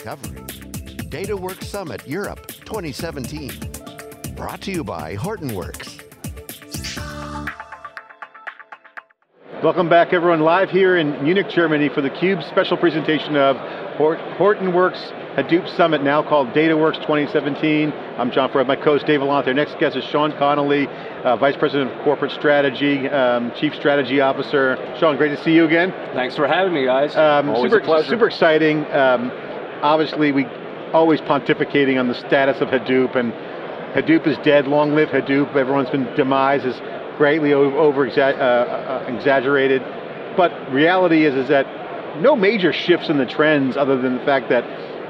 covering DataWorks Summit Europe 2017. Brought to you by Hortonworks. Welcome back everyone, live here in Munich, Germany for the CUBE special presentation of Hortonworks Hadoop Summit, now called DataWorks 2017. I'm John Furrier, my co-host Dave Vellante. Our next guest is Shaun Connolly, uh, Vice President of Corporate Strategy, um, Chief Strategy Officer. Sean, great to see you again. Thanks for having me, guys. Um, Always super, a pleasure. Super exciting. Um, obviously, we always pontificating on the status of Hadoop, and Hadoop is dead, long live Hadoop. Everyone's been demise is greatly over uh, uh, exaggerated. But reality is, is that no major shifts in the trends other than the fact that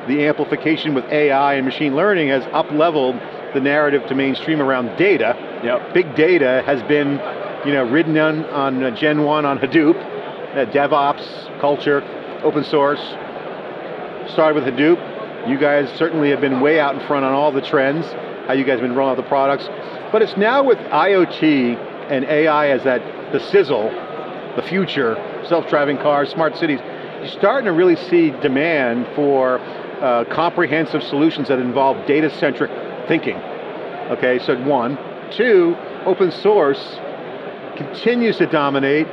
the amplification with AI and machine learning has up-leveled the narrative to mainstream around data. Yep. Big data has been you know, ridden on, on Gen 1 on Hadoop, uh, DevOps, culture, open source. Started with Hadoop. You guys certainly have been way out in front on all the trends, how you guys have been rolling out the products. But it's now with IoT and AI as that, the sizzle, the future, self-driving cars, smart cities, you're starting to really see demand for uh, comprehensive solutions that involve data-centric thinking. Okay, so one. Two, open source continues to dominate.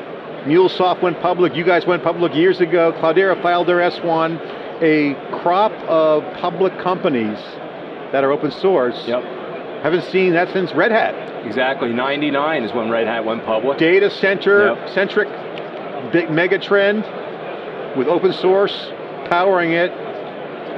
MuleSoft went public, you guys went public years ago, Cloudera filed their S1, a crop of public companies that are open source. Yep. Haven't seen that since Red Hat. Exactly, 99 is when Red Hat went public. Data center, yep. centric, big mega trend with open source powering it,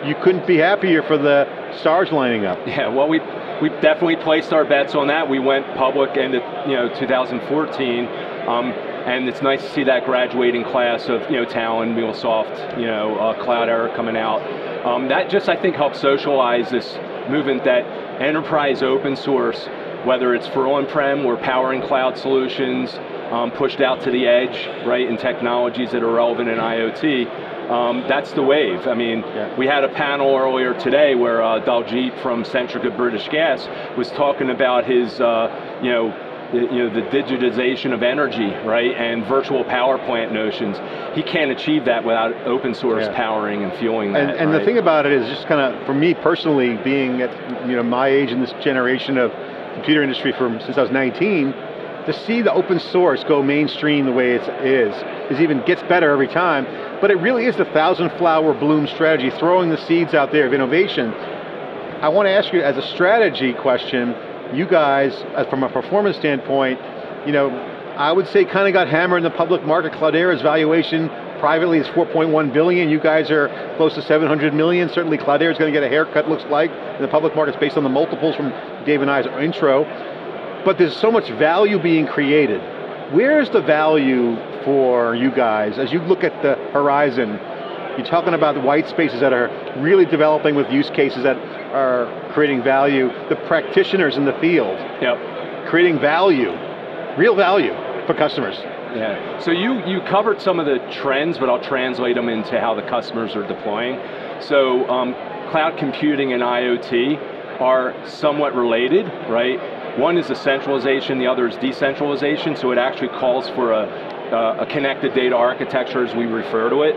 you couldn't be happier for the stars lining up. Yeah, well we we definitely placed our bets on that. We went public in you know 2014, um, and it's nice to see that graduating class of you know Talend, MuleSoft, you know uh, Cloudera coming out. Um, that just I think helps socialize this movement that enterprise open source, whether it's for on-prem or powering cloud solutions, um, pushed out to the edge, right, in technologies that are relevant in IoT, um, that's the wave. I mean, yeah. we had a panel earlier today where uh, Daljit from Centrica British Gas was talking about his, uh, you know, the, you know, the digitization of energy, right, and virtual power plant notions. He can't achieve that without open source yeah. powering and fueling that. And, and right? the thing about it is just kind of, for me personally, being at you know my age in this generation of computer industry from since I was 19, to see the open source go mainstream the way it is, is even gets better every time, but it really is the thousand flower bloom strategy, throwing the seeds out there of innovation. I want to ask you as a strategy question, you guys, uh, from a performance standpoint, you know, I would say kind of got hammered in the public market. Cloudera's valuation privately is 4.1 billion. You guys are close to 700 million. Certainly Cloudera's going to get a haircut, looks like, in the public markets based on the multiples from Dave and I's intro but there's so much value being created. Where's the value for you guys as you look at the horizon? You're talking about the white spaces that are really developing with use cases that are creating value. The practitioners in the field, yep. creating value, real value for customers. Yeah, so you, you covered some of the trends, but I'll translate them into how the customers are deploying. So um, cloud computing and IoT are somewhat related, right? One is the centralization, the other is decentralization, so it actually calls for a, a connected data architecture as we refer to it.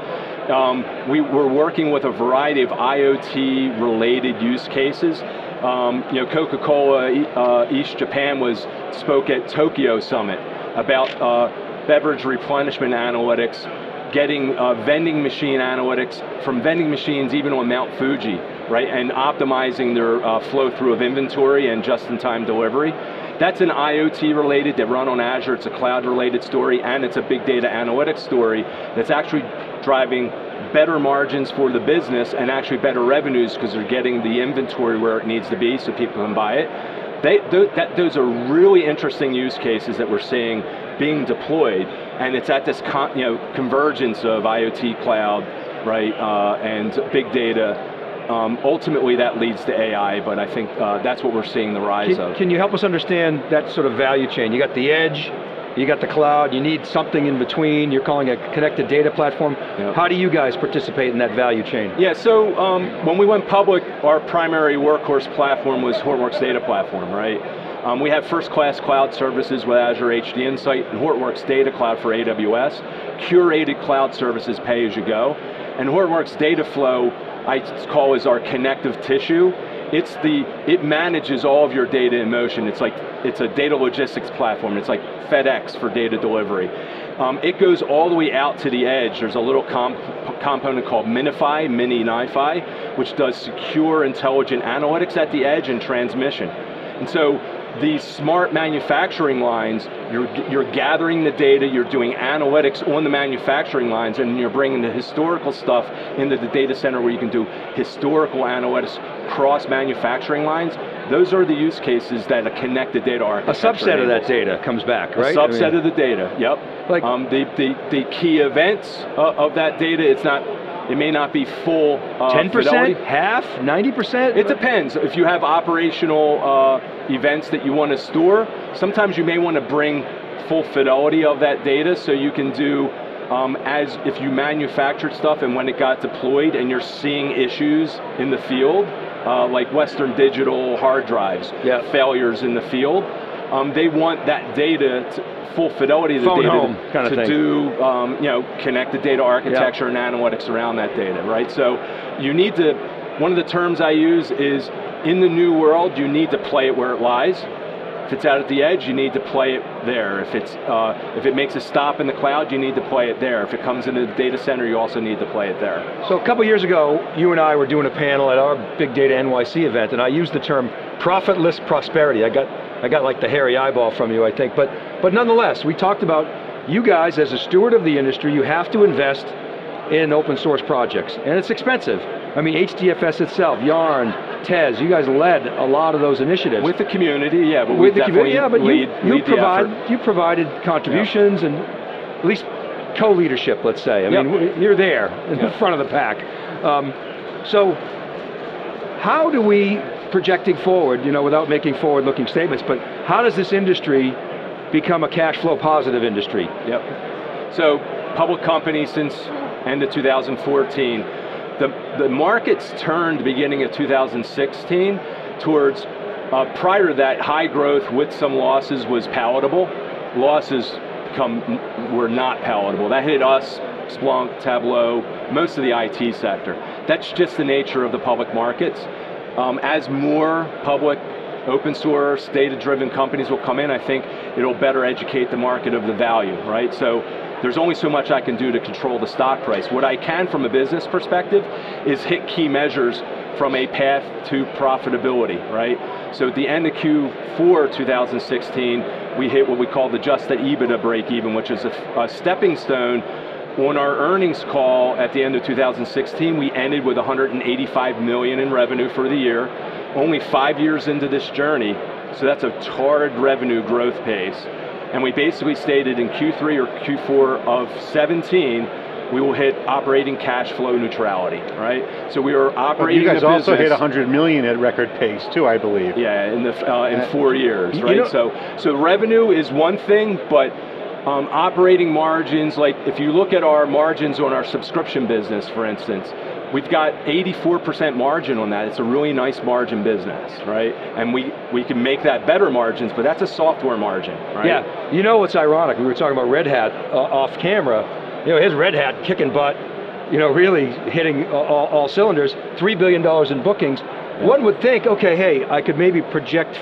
Um, we, are working with a variety of IoT related use cases. Um, you know, Coca-Cola uh, East Japan was spoke at Tokyo Summit about uh, beverage replenishment analytics, getting uh, vending machine analytics from vending machines even on Mount Fuji right? And optimizing their uh, flow through of inventory and just-in-time delivery. That's an IoT related, they run on Azure, it's a cloud related story, and it's a big data analytics story that's actually driving better margins for the business and actually better revenues because they're getting the inventory where it needs to be so people can buy it. They, th that, those are really interesting use cases that we're seeing being deployed, and it's at this you know, convergence of IoT cloud, right, uh, and big data, um, ultimately that leads to AI, but I think uh, that's what we're seeing the rise can, of. Can you help us understand that sort of value chain? You got the edge, you got the cloud, you need something in between, you're calling a connected data platform. Yep. How do you guys participate in that value chain? Yeah, so um, when we went public, our primary workhorse platform was Hortonworks Data Platform, right? Um, we have first-class cloud services with Azure HD Insight and Hortonworks Data Cloud for AWS, curated cloud services pay-as-you-go, and Hortonworks Data Flow I call is our connective tissue. It's the, it manages all of your data in motion. It's like, it's a data logistics platform. It's like FedEx for data delivery. Um, it goes all the way out to the edge. There's a little comp component called MiNiFi, Mini NiFi, which does secure, intelligent analytics at the edge and transmission. And so these smart manufacturing lines, you're, you're gathering the data, you're doing analytics on the manufacturing lines, and you're bringing the historical stuff into the data center where you can do historical analytics cross manufacturing lines. Those are the use cases that a connected data architecture A subset enables. of that data comes back, right? A subset I mean, of the data, yep. Like- um, the, the, the key events uh, of that data, it's not, it may not be full uh, 10%, half, 90%? It depends. If you have operational uh, events that you want to store, sometimes you may want to bring full fidelity of that data so you can do um, as if you manufactured stuff and when it got deployed and you're seeing issues in the field, uh, like Western Digital hard drives, Yeah. failures in the field, um, they want that data, to, full fidelity of the Phone data home to, kind of to do, um, you know, connected data architecture and analytics around that data, right? So you need to, one of the terms I use is, in the new world, you need to play it where it lies. If it's out at the edge, you need to play it there. If, it's, uh, if it makes a stop in the cloud, you need to play it there. If it comes into the data center, you also need to play it there. So a couple years ago, you and I were doing a panel at our Big Data NYC event, and I used the term profitless prosperity. I got, I got like the hairy eyeball from you, I think. But, but nonetheless, we talked about you guys as a steward of the industry, you have to invest in open source projects, and it's expensive. I mean, HDFS itself, Yarn, Tez, you guys led a lot of those initiatives. With the community, yeah, but we With the community, yeah, but you, lead, you lead provide you provided contributions and at least co-leadership, let's say. I Yep. mean, you're there in the front of the pack. Um, so, how do we projecting forward? You know, without making forward-looking statements, but how does this industry become a cash flow positive industry? Yep. So, public company since end of 2014. The, market's turned beginning of 2016 towards, uh, prior to that, high growth with some losses was palatable. Losses were not palatable. That hit us, Splunk, Tableau, most of the IT sector. That's just the nature of the public markets. Um, as more public open source, data-driven companies will come in, I think it'll better educate the market of the value, right? So there's only so much I can do to control the stock price. What I can from a business perspective is hit key measures from a path to profitability, right? So at the end of Q4 2016, we hit what we call the just the EBITDA break even, which is a, a stepping stone on our earnings call at the end of 2016, we ended with 185 million in revenue for the year. Only five years into this journey, so that's a torrid revenue growth pace. And we basically stated in Q3 or Q4 of 17, we will hit operating cash flow neutrality, right? So we were operating you guys also hit 100 million at record pace too, I believe. yeah, in the uh, in Uh, four years, you right? know- so so revenue is one thing, but um, operating margins, like if you look at our margins on our subscription business, for instance, we've got 84% margin on that. It's a really nice margin business, right? And we we can make that better margins, but that's a software margin, right? Yeah, you know what's ironic? We were talking about Red Hat uh, off camera. You know, his Red Hat kicking butt, you know, really hitting all, all cylinders, $3 billion in bookings. One would think, okay, hey, I could maybe project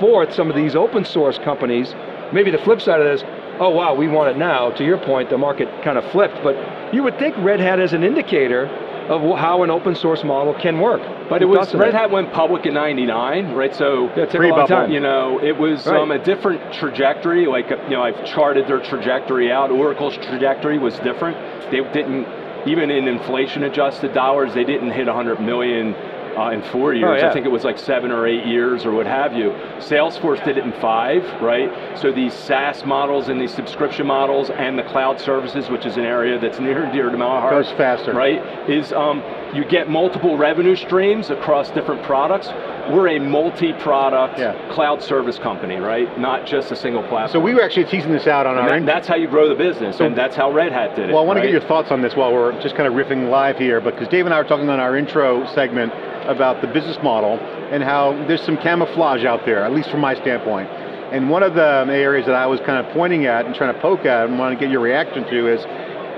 forth some of these open source companies. Maybe the flip side of this, oh wow, we want it now. To your point, the market kind of flipped. But you would think Red Hat is an indicator of how an open source model can work. But it was Red Hat went public in '99, right? So Yeah, it time. You know, it was Right. um, a different trajectory. Like, you know, I've charted their trajectory out. Oracle's trajectory was different. They didn't, even in inflation-adjusted dollars, they didn't hit 100 million uh, in four years. Oh, yeah. I think it was like seven or eight years or what have you. Salesforce did it in five, right? So these SaaS models and these subscription models and the cloud services, which is an area that's near and dear to my heart. Goes faster. Right? Is um, you get multiple revenue streams across different products. We're a multi-product Yeah. cloud service company, right? Not just a single platform. So we were actually teasing this out on And our that- that's how you grow the business, So- and that's how Red Hat did it. Well, I want to get your thoughts on this while we're just kind of riffing live here, because Dave and I were talking on our intro segment about the business model and how there's some camouflage out there, at least from my standpoint. And one of the um, areas that I was kind of pointing at and trying to poke at and want to get your reaction to is,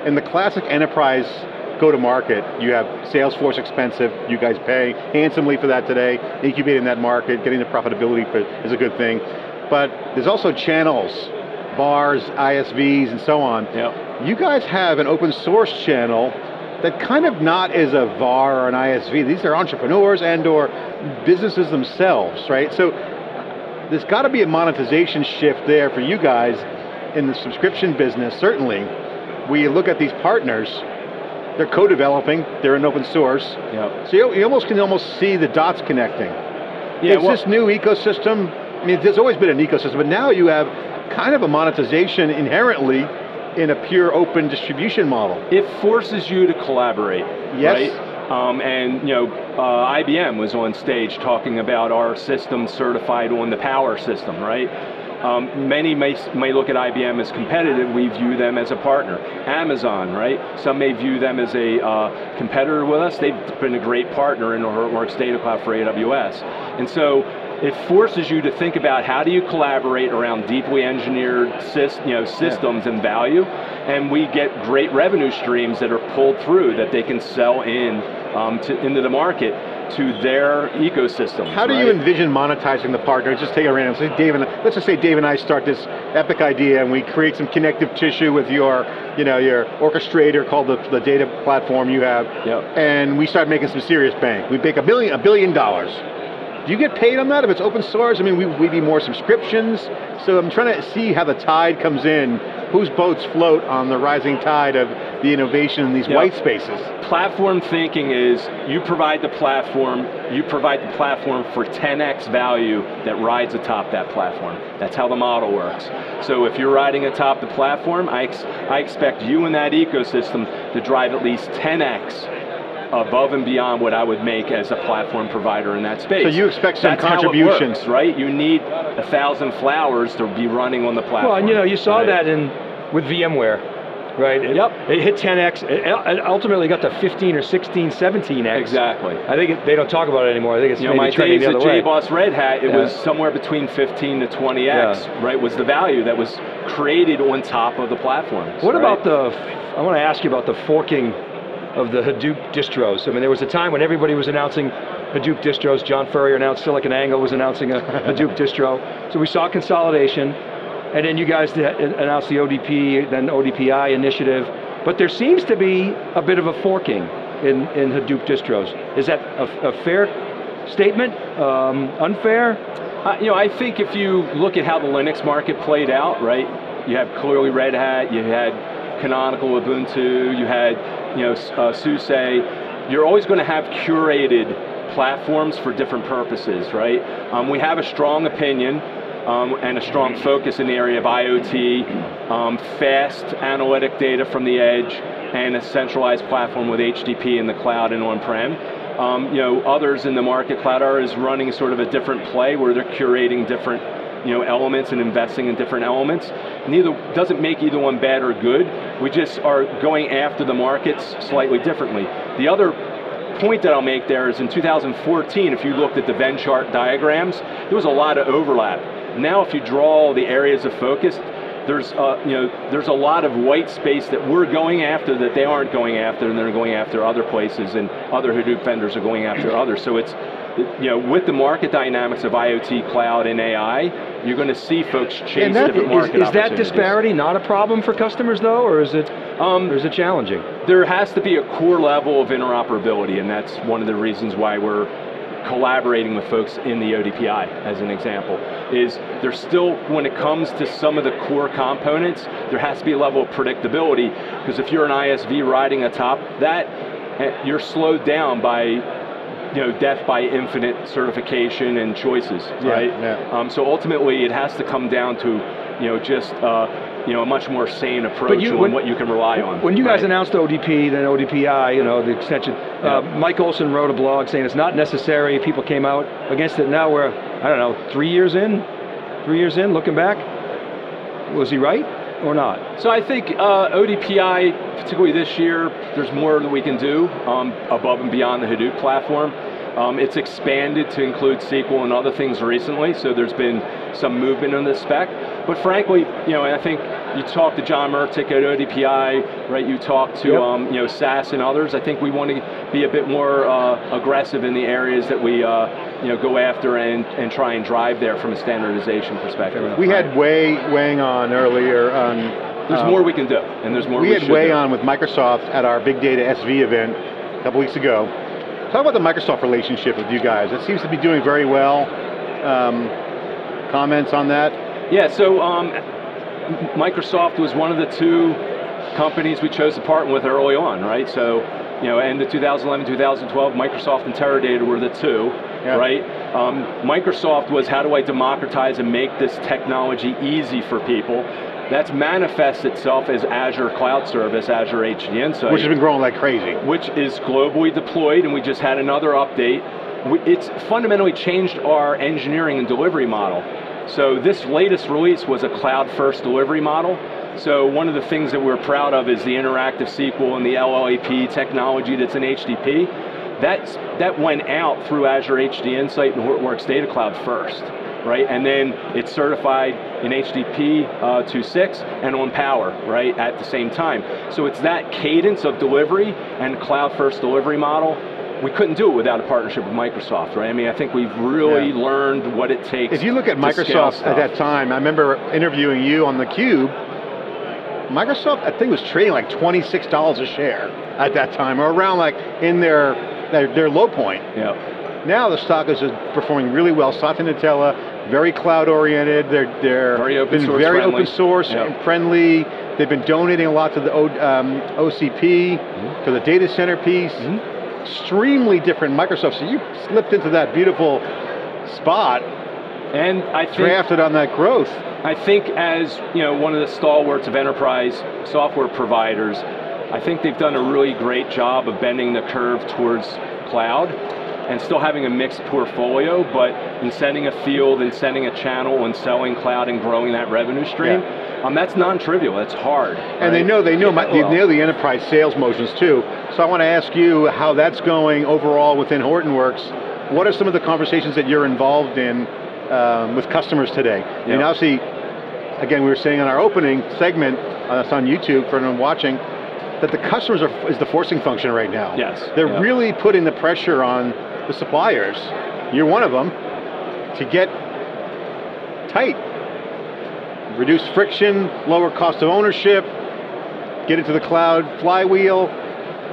in the classic enterprise go to market. You have Salesforce expensive, you guys pay handsomely for that today, incubating that market, getting the profitability for, is a good thing. But there's also channels, VARs, ISVs, and so on. Yep. You guys have an open source channel that kind of not is a VAR or an ISV. These are entrepreneurs and or businesses themselves, right? So there's got to be a monetization shift there for you guys in the subscription business, certainly. We look at these partners, they're co-developing, they're in open source. Yep. So you, you almost can almost see the dots connecting. Yeah, it's well- this new ecosystem. I mean, there's always been an ecosystem, but now you have kind of a monetization inherently in a pure open distribution model. It forces you to collaborate, Yes. right? Um, and you know, uh, IBM was on stage talking about our system certified on the power system, right? Um, many may, may look at IBM as competitive, we view them as a partner. Amazon, right? Some may view them as a uh, competitor with us, they've been a great partner in our Hortonworks Data Cloud for AWS. And so, it forces you to think about how do you collaborate around deeply engineered sys, you know, systems and value, and we get great revenue streams that are pulled through that they can sell in um, to, into the market to their ecosystems. How do you envision monetizing the partner? Just take a random, say Dave and, let's just say Dave and I start this epic idea and we create some connective tissue with your, you know, your orchestrator called the, the data platform you have, Yep. and we start making some serious bank. We make a billion, a billion dollars. Do you get paid on that if it's open source? I mean, we, we need more subscriptions. So I'm trying to see how the tide comes in, whose boats float on the rising tide of the innovation in these Yep. white spaces. Platform thinking is you provide the platform, you provide the platform for 10x value that rides atop that platform. That's how the model works. So if you're riding atop the platform, I, ex I expect you in that ecosystem to drive at least 10x above and beyond what I would make as a platform provider in that space. So you expect some That's how it works, right? You need a thousand flowers to be running on the platform. Well, and you know, you saw right? that in with VMware, right? It, Yep. It hit 10x. It, it ultimately got to 15 or 16, 17x. Exactly. I think it, they don't talk about it anymore. I think it's You know, maybe my trending days the at other way. JBoss Red Hat, it Yeah. was somewhere between 15 to 20x, Yeah. right, was the value that was created on top of the platform. What about the, I want to ask you about the forking of the Hadoop distros. I mean, there was a time when everybody was announcing Hadoop distros. John Furrier announced SiliconANGLE was announcing a Hadoop distro. So we saw consolidation, and then you guys announced the ODP, then ODPI initiative. But there seems to be a bit of a forking in, in Hadoop distros. Is that a, a fair statement? Um, unfair? Uh, you know, I think if you look at how the Linux market played out, right, you have clearly Red Hat, you had Canonical Ubuntu, you had, you know, uh, SUSE. You're always going to have curated platforms for different purposes, right? Um, we have a strong opinion um, and a strong focus in the area of IoT, um, fast analytic data from the edge, and a centralized platform with HDP in the cloud and on-prem. Um, you know, others in the market, Cloudera is running sort of a different play where they're curating different you know, elements and investing in different elements. Neither doesn't make either one bad or good. We just are going after the markets slightly differently. The other point that I'll make there is in 2014, if you looked at the Venn chart diagrams, there was a lot of overlap. Now if you draw the areas of focus, there's uh, you know there's a lot of white space that we're going after that they aren't going after, and they're going after other places, and other Hadoop vendors are going after others. So it's you know with the market dynamics of IoT, cloud, and AI, you're going to see folks chase that different Is, market is that disparity not a problem for customers though, or is it, Um, or is it challenging? there has to be a core level of interoperability, and that's one of the reasons why we're collaborating with folks in the ODPI, as an example, is there's still, when it comes to some of the core components, there has to be a level of predictability, because if you're an ISV riding atop that, eh, you're slowed down by you know, death by infinite certification and choices, Yeah, right? yeah. Um, so ultimately, it has to come down to, you know, just uh, you know, a much more sane approach you- on when- what you can rely on. When you guys announced ODP, then ODPI, you know, the extension, uh, Yeah. Mike Olson wrote a blog saying it's not necessary, people came out against it, now we're, I don't know, three years in? Three years in, looking back? Was he right or not? So I think uh, ODPI, particularly this year, there's more that we can do um, above and beyond the Hadoop platform. Um, it's expanded to include SQL and other things recently, so there's been some movement in this spec. But frankly, you know, I think you talk to John Mertic at ODPI, right? You talk to Yep. um, you know SAS and others. I think we want to be a bit more uh, aggressive in the areas that we uh, you know go after and and try and drive there from a standardization perspective. We had Way weighing on earlier on. There's um, more we can do, and there's more we we, had should Way do. on with Microsoft at our Big Data SV event a couple weeks ago. Talk about the Microsoft relationship with you guys. It seems to be doing very well. Um, comments on that? Yeah, so um, Microsoft was one of the two companies we chose to partner with early on, right? So, you know, end of 2011, 2012, Microsoft and Teradata were the two, Yeah. right? Um, Microsoft was how do I democratize and make this technology easy for people? That's manifests itself as Azure Cloud Service, Azure HD Insight Which has been growing like crazy. which is globally deployed, and we just had another update. It's fundamentally changed our engineering and delivery model. So this latest release was a cloud-first delivery model. So one of the things that we're proud of is the interactive SQL and the LLAP technology that's in HDP. That's, that went out through Azure HD Insight and Hortonworks Data Cloud first, right? And then it's certified in HDP uh, 2.6 and on Power, right, at the same time. So it's that cadence of delivery and cloud-first delivery model. We couldn't do it without a partnership with Microsoft, right? I mean, I think we've really Yeah. learned what it takes. If you look at Microsoft at that time, I remember interviewing you on theCUBE, Microsoft, I think was trading like $26 a share at that time, or around like in their, their, their low point. Yeah. Now the stock is performing really well. Satya Nadella, very cloud oriented. They're they're Very open been source very friendly. open source Yep. and friendly. They've been donating a lot to the o, um, OCP Mm-hmm. for the data center piece. Extremely different Microsoft. So you slipped into that beautiful spot, And I think drafted on that growth. I think as you know, one of the stalwarts of enterprise software providers, I think they've done a really great job of bending the curve towards cloud and still having a mixed portfolio, but in sending a field and sending a channel and selling cloud and growing that revenue stream, um, that's non-trivial, that's hard. And they know they know my, they know the enterprise sales motions too. So I want to ask you how that's going overall within Hortonworks. What are some of the conversations that you're involved in um, with customers today? Mean, Yeah. obviously, again, we were saying in our opening segment, uh, that's on YouTube for anyone watching, that the customers are is the forcing function right now. Yes, They're yeah. really putting the pressure on the suppliers. You're one of them to get tight, reduce friction, lower cost of ownership, get into the cloud flywheel.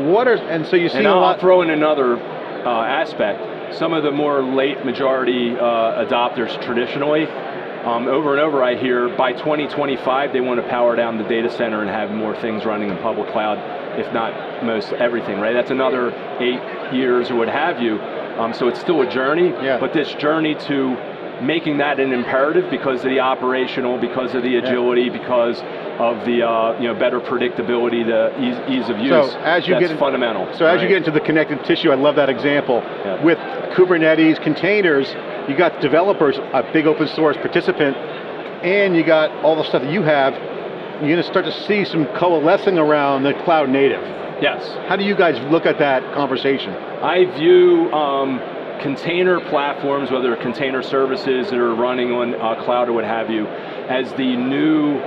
What are and so you see And a I'll, lot. Throw in another uh, aspect. Some of the more late majority uh, adopters traditionally, um, over and over I hear by 2025 they want to power down the data center and have more things running in public cloud, if not most everything, right? That's another eight years or what have you. Um, so it's still a journey, Yeah. but this journey to making that an imperative because of the operational, because of the agility, because of the uh, you know better predictability, the ease, ease of use. So as you that's get in- fundamental. So as you get into the connected tissue, I love that example. Yeah. With Kubernetes containers, you got developers, a big open source participant, and you got all the stuff that you have. You're going to start to see some coalescing around the cloud native. Yes. How do you guys look at that conversation? I view um, container platforms, whether container services that are running on uh, cloud or what have you, as the new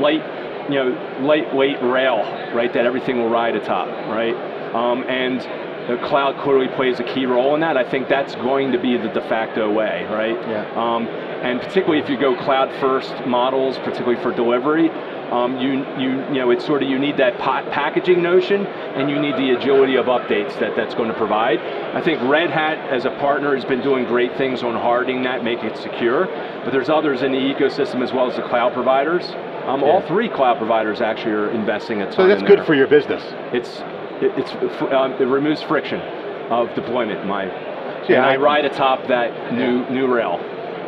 light, you know, lightweight rail, right? That everything will ride atop, right? Um, and the cloud clearly plays a key role in that. I think that's going to be the de facto way, right? Yeah. Um, and particularly if you go cloud first models, particularly for delivery, um, you, you, you know, it's sort of, you need that pa packaging notion and you need the agility of updates that that's going to provide. I think Red Hat as a partner has been doing great things on hardening that, making it secure, but there's others in the ecosystem as well as the cloud providers. Um, All three cloud providers actually are investing a ton So that's good for your business. It's, it, it's, um, it removes friction of deployment, my, Yeah, and I, I- ride atop that new, new rail,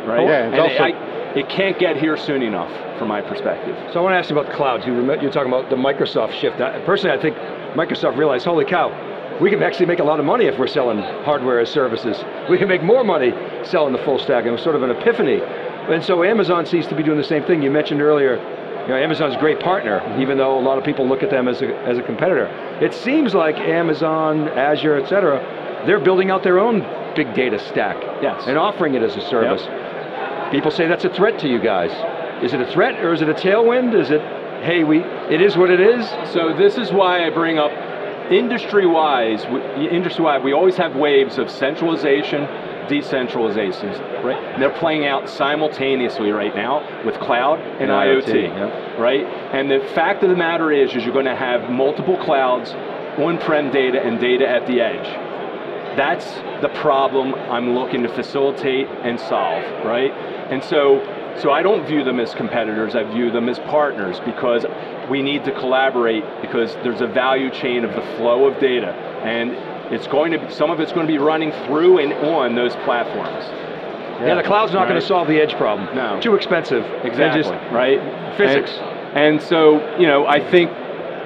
right? Yeah, it's and also- I, it can't get here soon enough, from my perspective. So I want to ask you about the clouds. You remember, you're talking about the Microsoft shift. I, personally, I think Microsoft realized, holy cow, we can actually make a lot of money if we're selling hardware as services. We can make more money selling the full stack, and it was sort of an epiphany. And so Amazon seems to be doing the same thing. You mentioned earlier, you know, Amazon's a great partner, even though a lot of people look at them as a, as a competitor. It seems like Amazon, Azure, et cetera, they're building out their own big data stack Yes. and offering it as a service. People say that's a threat to you guys. Is it a threat or is it a tailwind? Is it, hey, we, it is what it is? So this is why I bring up industry-wise, industry-wide, we always have waves of centralization, decentralization, right? And they're playing out simultaneously right now with cloud and, And IoT, IoT, yeah. right? And the fact of the matter is, is you're going to have multiple clouds, on-prem data and data at the edge. That's the problem I'm looking to facilitate and solve, right? And so, so I don't view them as competitors, I view them as partners because we need to collaborate because there's a value chain of the flow of data. And it's going to be, some of it's going to be running through and on those platforms. Yeah, the cloud's not going to solve the edge problem. No. Too expensive. Exactly, just- right? Physics. And, and so, you know, I think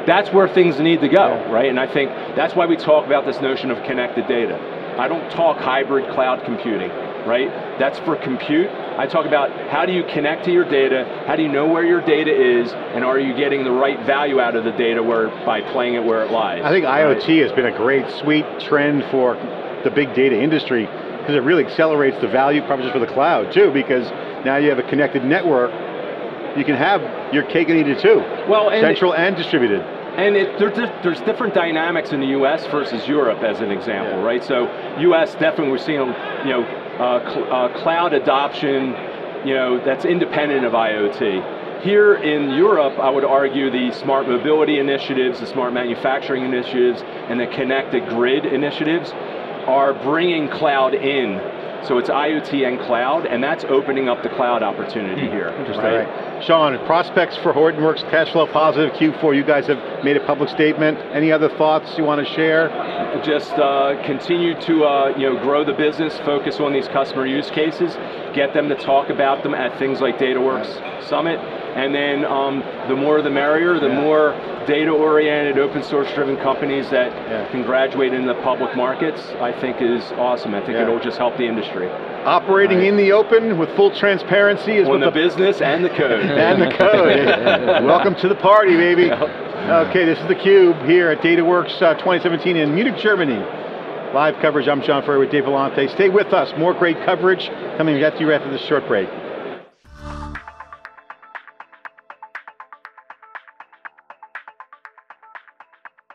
that's where things need to go, right? And I think that's why we talk about this notion of connected data. I don't talk hybrid cloud computing, right? That's for compute. I talk about how do you connect to your data, how do you know where your data is, and are you getting the right value out of the data where, by playing it where it lies. I think right? IoT has been a great, sweet trend for the big data industry because it really accelerates the value proposition for the cloud too because now you have a connected network, you can have your cake and eat it too. Well, and- Central and distributed. And it, there, there- there's different dynamics in the U.S. versus Europe, as an example, Yeah. right? So U.S. definitely we're seeing, you know, uh, cl- uh, cloud adoption, you know, that's independent of IoT. Here in Europe, I would argue the smart mobility initiatives, the smart manufacturing initiatives, and the connected grid initiatives are bringing cloud in. So it's IoT and cloud, and that's opening up the cloud opportunity here. All right. Shaun, prospects for Hortonworks cash flow positive Q4. You guys have made a public statement. Any other thoughts you want to share? just uh, continue to uh, you know grow the business, focus on these customer use cases, get them to talk about them at things like DataWorks Summit, and then um, the more the merrier, the Yeah. more data-oriented, open source-driven companies that Yeah. can graduate in the public markets, I think is awesome. I think Yeah. it'll just help the industry Operating Right. in the open with full transparency is on what the business and the code. and the code. Welcome to the party, baby. Okay, this is theCUBE here at DataWorks uh, 2017 in Munich, Germany. Live coverage, I'm John Furrier with Dave Vellante. Stay with us, more great coverage coming at you after this short break.